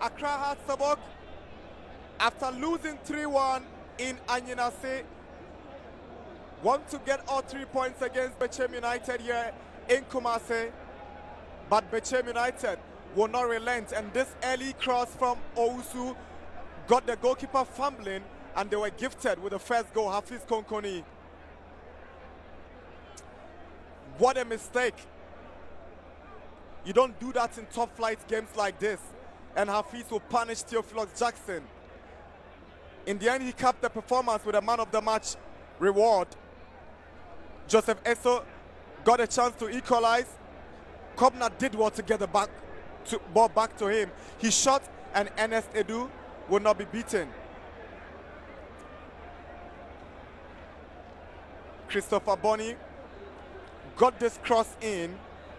Accra Hearts of Oak, after losing 3-1 in Anyinase, want to get all three points against Bechem United here in Kumasi. But Bechem United will not relent. And this early cross from Owusu got the goalkeeper fumbling and they were gifted with the first goal, Hafiz Konkoni. What a mistake. You don't do that in top flight games like this. And Hafiz will punish Theophilus Jackson. In the end, he capped the performance with a man of the match reward. Joseph Esso got a chance to equalize. Kobna did well to get the back to, ball back to him. He shot and Ernest Edu will not be beaten. Christopher Bonny got this cross in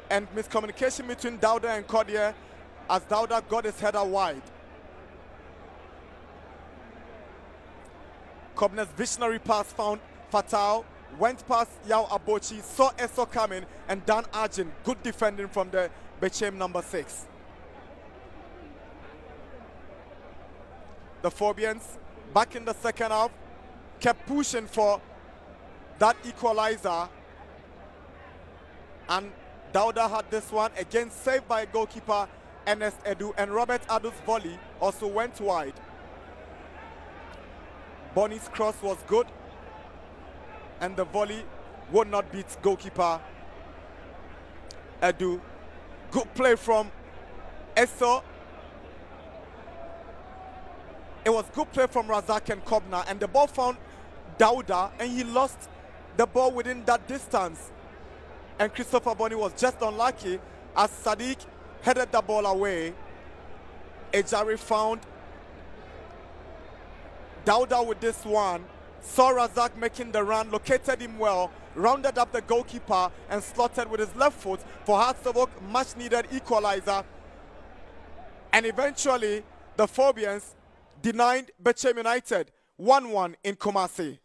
and miscommunication between Dauda and Cordier as Dauda got his header wide. Kobna's visionary pass found Fatal, went past Yao Abochi, saw Esso coming, and Dan Arjun, good defending from the Bechem number six. The Phobians, back in the second half, kept pushing for that equalizer. And Dauda had this one, again saved by goalkeeper Ernest Edu, and Robert Adu's volley also went wide. Bonny's cross was good, and the volley would not beat goalkeeper Edu. Good play from Esso. It was good play from Razak and Kobna, and the ball found Dauda, and he lost the ball within that distance. And Christopher Bonny was just unlucky as Sadiq headed the ball away. Ejari found Dauda with this one. Saw Razak making the run, located him well, rounded up the goalkeeper and slotted with his left foot for Hearts of Oak much needed equalizer. And eventually the Phobians denied Bechem United 1-1 in Kumasi.